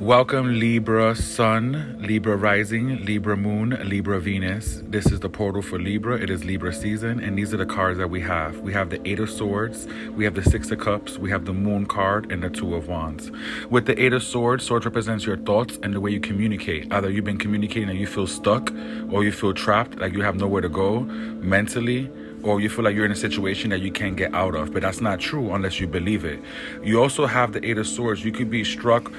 Welcome, Libra Sun, Libra Rising, Libra Moon, Libra Venus. This is the portal for Libra. It is Libra season, and these are the cards that we have. We have the Eight of Swords, we have the Six of Cups, we have the Moon card, and the Two of Wands. With the Eight of Swords, Swords represents your thoughts and the way you communicate. Either you've been communicating and you feel stuck, or you feel trapped, like you have nowhere to go mentally or you feel like you're in a situation that you can't get out of. But that's not true unless you believe it. You also have the Eight of Swords. You could be struck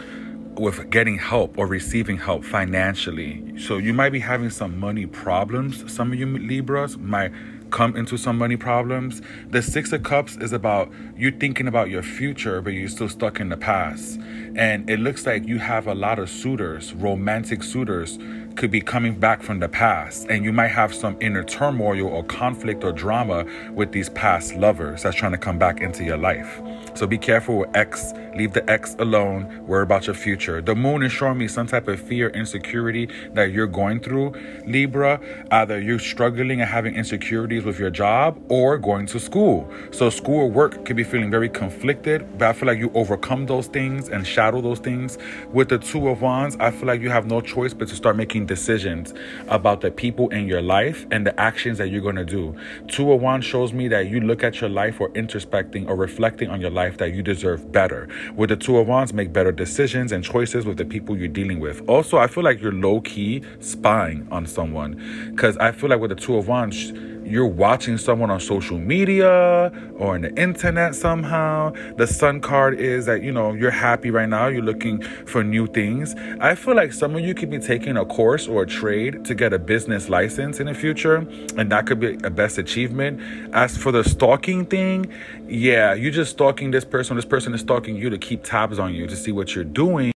with getting help or receiving help financially. So you might be having some money problems. Some of you Libras might come into some money problems. The Six of Cups is about you thinking about your future, but you're still stuck in the past. And it looks like you have a lot of suitors, romantic suitors could be coming back from the past and you might have some inner turmoil or conflict or drama with these past lovers that's trying to come back into your life. So be careful with X. Leave the X alone. Worry about your future. The moon is showing me some type of fear, insecurity that you're going through, Libra. Either you're struggling and having insecurities with your job or going to school. So school or work could be feeling very conflicted, but I feel like you overcome those things and shadow those things. With the Two of Wands, I feel like you have no choice but to start making decisions about the people in your life and the actions that you're going to do. Two of Wands shows me that you look at your life or introspecting or reflecting on your life that you deserve better. With the Two of Wands, make better decisions and choices with the people you're dealing with. Also, I feel like you're low key spying on someone because I feel like with the Two of Wands, you're watching someone on social media or on the internet somehow. The sun card is that, you know, you're happy right now, you're looking for new things. I feel like some of you could be taking a course or a trade to get a business license in the future, and that could be a best achievement. As for the stalking thing, yeah, you're just stalking this person, this person is stalking you to keep tabs on you to see what you're doing.